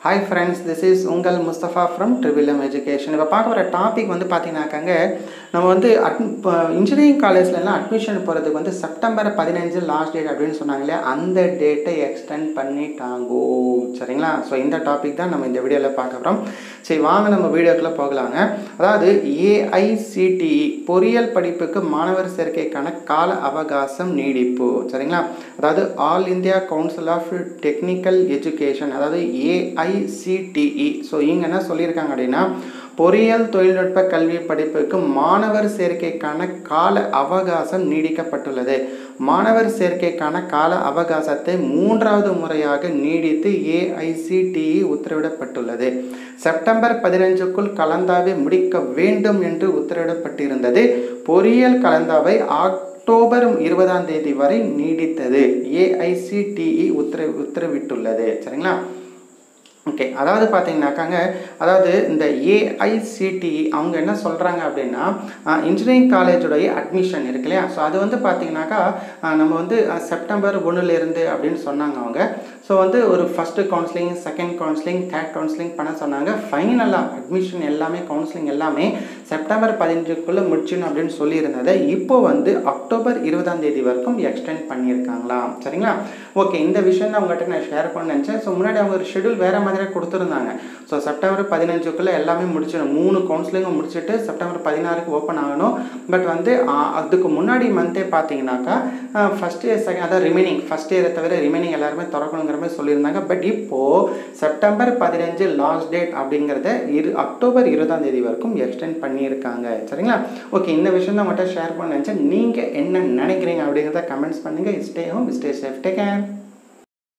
Hi friends this is உங்கள் Mustafa from ட்ரிவிலம் education இப்போ பார்க்க வர டாபிக் வந்து பார்த்தீங்கன்னாக்காங்க நம்ம வந்து அட் இப்போ இன்ஜினியரிங் காலேஜ்லலாம் அட்மிஷன் போகிறதுக்கு வந்து செப்டம்பர் பதினஞ்சு லாஸ்ட் டேட் அப்படின்னு சொன்னாங்களே அந்த டேட்டை எக்ஸ்டெண்ட் பண்ணிட்டாங்கோ. சரிங்களா? ஸோ இந்த டாபிக் தான் நம்ம இந்த வீடியோவில் பார்க்க போகிறோம் சரி வாங்க நம்ம வீடியோக்குள்ளே போகலாங்க. அதாவது ஏஐசிடிஇ பொறியியல் படிப்புக்கு மாணவர் சேர்க்கைக்கான கால அவகாசம் நீடிப்பு. சரிங்களா? அதாவது all India council of technical education அதாவது ஏஐசிடிஇ ஸோ இங்கே என்ன சொல்லியிருக்காங்க அப்படின்னா பொறியியல் தொழில்நுட்ப கல்வி படிப்புக்கு மாணவர் சேர்க்கைக்கான கால அவகாசம் நீடிக்கப்பட்டுள்ளது. மாணவர் சேர்க்கைக்கான கால அவகாசத்தை மூன்றாவது முறையாக நீடித்து ஏஐசிடிஇ உத்தரவிடப்பட்டுள்ளது. செப்டம்பர் பதினஞ்சுக்குள் கலந்தாவை முடிக்க வேண்டும் என்று உத்தரவிடப்பட்டிருந்தது. பொறியியல் கலந்தாவை அக்டோபர் இருபதாம் தேதி வரை நீடித்தது. ஏஐசிடிஇ உத்தரவு உத்தரவிட்டுள்ளது. சரிங்களா? ஓகே அதாவது பார்த்தீங்கன்னாக்காங்க அதாவது இந்த ஏஐசிடிஇ அவங்க என்ன சொல்கிறாங்க அப்படின்னா இன்ஜினியரிங் காலேஜுடைய அட்மிஷன் இருக்கு இல்லையா? ஸோ அது வந்து பார்த்தீங்கன்னாக்கா நம்ம வந்து செப்டம்பர் ஒன்றுலேருந்து அப்படின்னு சொன்னாங்க அவங்க. ஸோ வந்து ஒரு first counselling second counselling third counselling பண்ண சொன்னாங்க. ஃபைனலாக அட்மிஷன் எல்லாமே கவுன்சிலிங் எல்லாமே செப்டம்பர் பதினஞ்சுக்குள்ளே முடிச்சிடணும் அப்படின்னு சொல்லியிருந்ததை இப்போ வந்து அக்டோபர் இருபதாம் தேதி வரைக்கும் எக்ஸ்டெண்ட் பண்ணியிருக்காங்களா? சரிங்களா? ஓகே இந்த விஷயம் தான் உங்கள்கிட்ட நான் ஷேர் பண்ண நினச்சேன். ஸோ முன்னாடி அவங்க ஒரு ஷெடியூல் வேறு மாதிரியாக கொடுத்துருந்தாங்க. ஸோ செப்டம்பர் பதினஞ்சுக்குள்ளே எல்லாமே முடிச்சிடணும். மூணு கவுன்சிலிங்கும் முடிச்சுட்டு செப்டம்பர் பதினாறுக்கு ஓப்பன் ஆகணும். பட் வந்து அதுக்கு முன்னாடி மந்தே பார்த்தீங்கன்னாக்கா ஃபஸ்ட் இயர் செகண்ட் அதாவது ரிமைனிங் ஃபஸ்ட் இயரை தவிர ரிமைனிங் எல்லாருமே திறக்கணுங்கிற மாதிரி சொல்லியிருந்தாங்க. பட் இப்போது செப்டம்பர் பதினஞ்சு லாஸ்ட் டேட் அப்படிங்கிறத இரு அக்டோபர் இருபதாம் தேதி வரைக்கும் எக்ஸ்டெண்ட் பண்ணியிருக்காங்க. சரிங்களா? ஓகே இந்த விஷயம் தான் மட்டும் ஷேர் பண்ண நினச்சேன். நீங்கள் என்ன நினைக்கிறீங்க அப்படிங்கிறத கமெண்ட்ஸ் பண்ணுங்கள் stay home stay safe take care